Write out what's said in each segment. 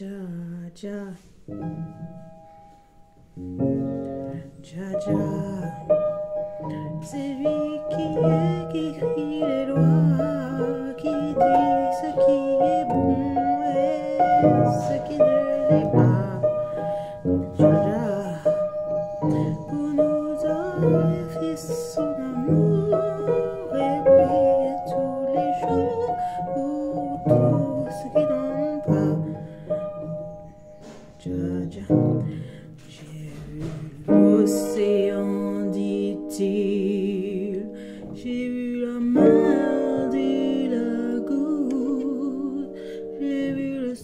Ja, ja. Ja, ja. C'est lui qui est, qui les lois.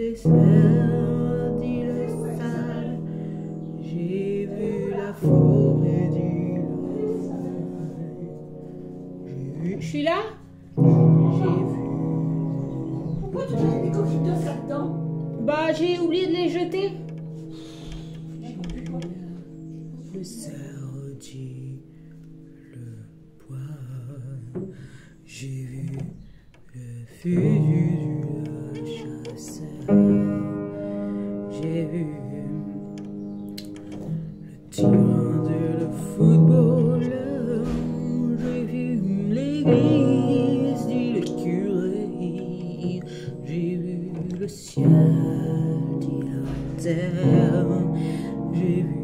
dessert dit le sale. J'ai vu la forêt feuille. J'ai vu. Je suis là J'ai vu. Pourquoi tu mets des coquilles d'œufs là-dedans Bah, j'ai oublié de les jeter. Le cerf dit le bois. J'ai vu le fusil J'ai vu le tyran de le footballeur. J'ai vu l'église dit le curé. J'ai vu le ciel dit la terre. J'ai vu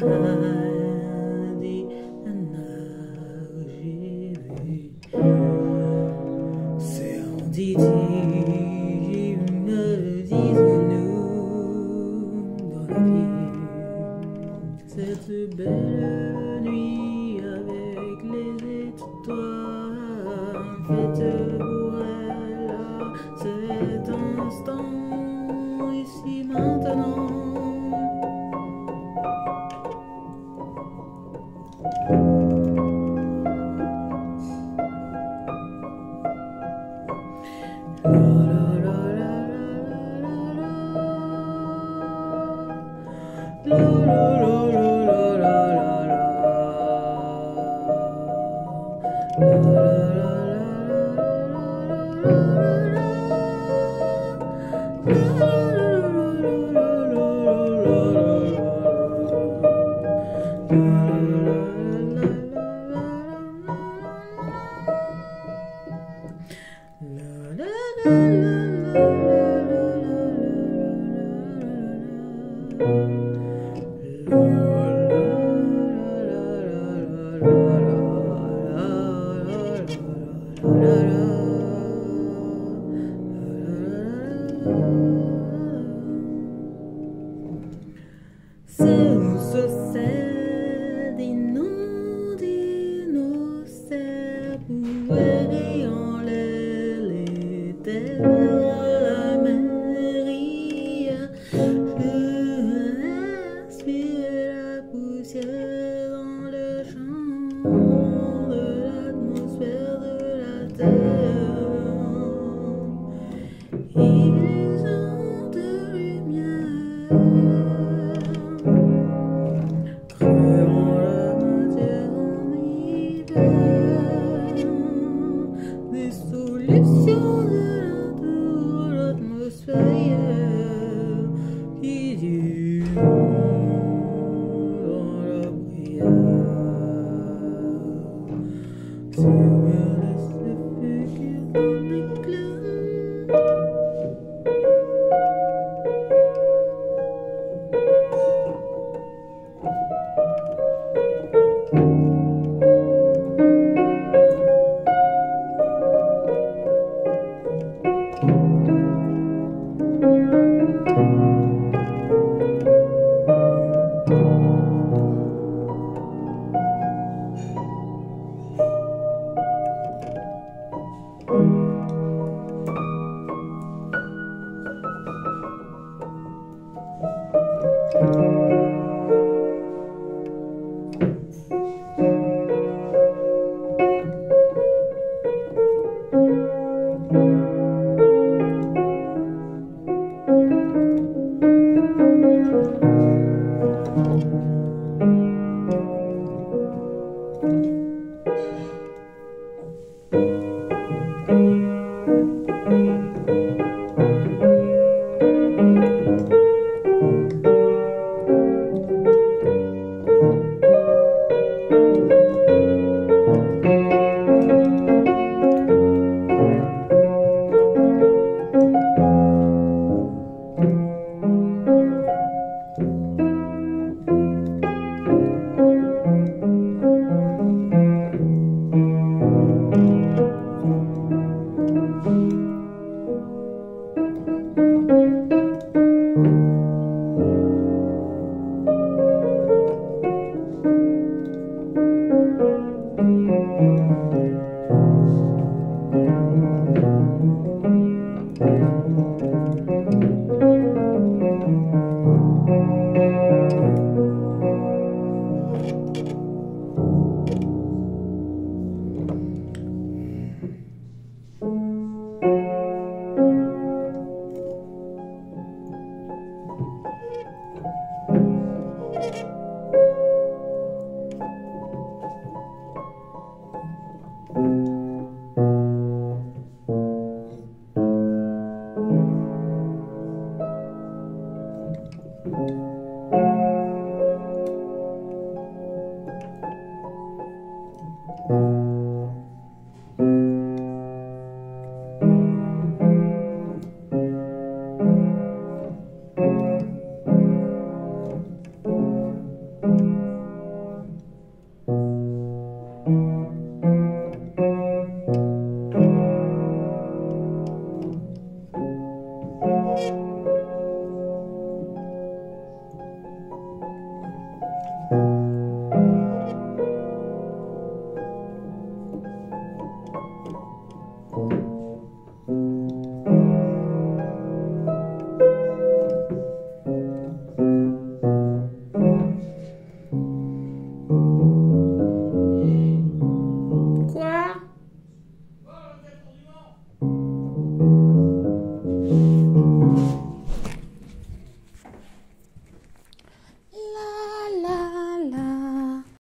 dit c'est en dit j'ai me disons-nous dans la vie. Cette belle nuit avec les étoiles faites pour elle à cet instant ici maintenant. Música It's you.